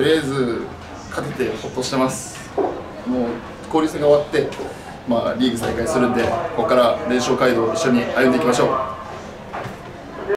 とりあえず勝ててほっとしてます。もう交流戦が終わってまあリーグ再開するんでここから連勝街道を一緒に歩んでいきましょう。